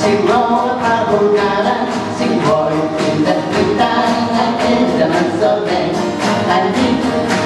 She you. la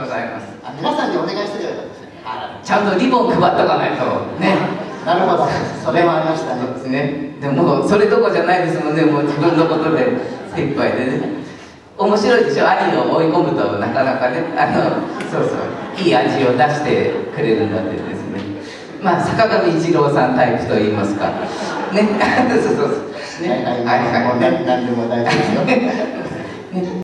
ございます。あ皆さんにお願いしてれよでちゃんとリボン配っとかないと。ね。なるほど。それもありましたね。ですね。でもそれどこじゃないですもんね。もう自分のことで。精一杯でね。面白いでしょ。兄を追い込むとなかなかね。あのそうそう。いい味を出してくれるんだってですね。まあ坂上一郎さんタイプといいますか。ね。そうそうそう。ね。はいはい、はい、何でも大丈夫ですよ、ね。